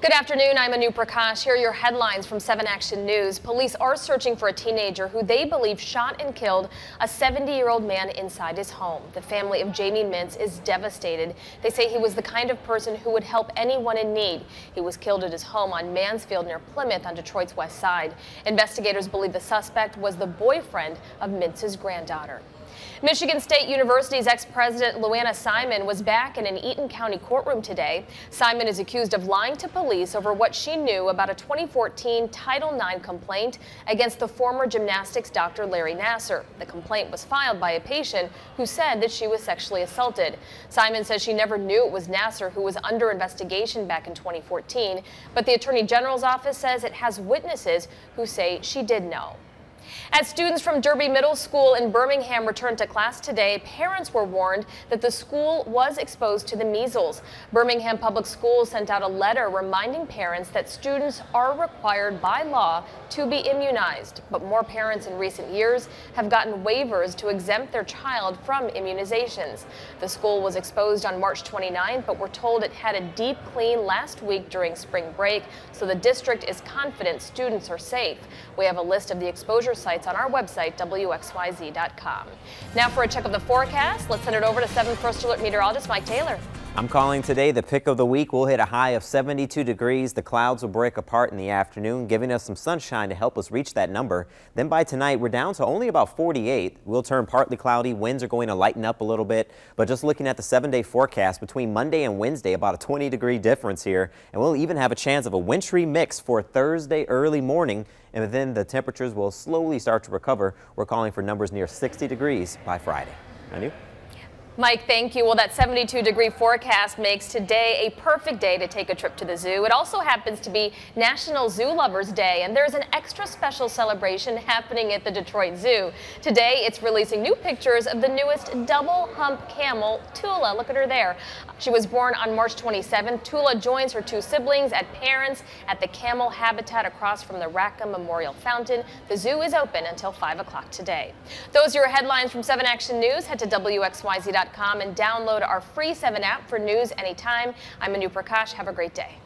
Good afternoon. I'm Anu Prakash. Here are your headlines from 7 Action News. Police are searching for a teenager who they believe shot and killed a 70-year-old man inside his home. The family of Jamie Mintz is devastated. They say he was the kind of person who would help anyone in need. He was killed at his home on Mansfield near Plymouth on Detroit's west side. Investigators believe the suspect was the boyfriend of Mintz's granddaughter. Michigan State University's ex-president Lou Anna Simon was back in an Eaton County courtroom today. Simon is accused of lying to police over what she knew about a 2014 Title IX complaint against the former gymnastics doctor Larry Nassar. The complaint was filed by a patient who said that she was sexually assaulted. Simon says she never knew it was Nassar who was under investigation back in 2014, but the Attorney General's office says it has witnesses who say she did know. As students from Derby Middle School in Birmingham returned to class today, parents were warned that the school was exposed to the measles. Birmingham Public Schools sent out a letter reminding parents that students are required by law to be immunized, but more parents in recent years have gotten waivers to exempt their child from immunizations. The school was exposed on March 29, but we're told it had a deep clean last week during spring break, so the district is confident students are safe. We have a list of the exposure sites on our website, WXYZ.com. Now for a check of the forecast, let's send it over to 7 First Alert meteorologist Mike Taylor. I'm calling today the pick of the week. We'll hit a high of 72 degrees. The clouds will break apart in the afternoon, giving us some sunshine to help us reach that number. Then by tonight, we're down to only about 48. We'll turn partly cloudy. Winds are going to lighten up a little bit. But just looking at the seven-day forecast between Monday and Wednesday, about a 20 degree difference here. And we'll even have a chance of a wintry mix for Thursday early morning. And then the temperatures will slowly start to recover. We're calling for numbers near 60 degrees by Friday. Anu? Mike, thank you. Well, that 72 degree forecast makes today a perfect day to take a trip to the zoo. It also happens to be National Zoo Lovers Day, and there's an extra special celebration happening at the Detroit Zoo. Today, it's releasing new pictures of the newest double hump camel, Tula. Look at her there. She was born on March 27. Tula joins her two siblings at parents at the camel habitat across from the Rackham Memorial Fountain. The zoo is open until 5 o'clock today. Those are your headlines from 7 Action News. Head to WXYZ.com and download our free 7 app for news anytime. I'm Anu Prakash. Have a great day.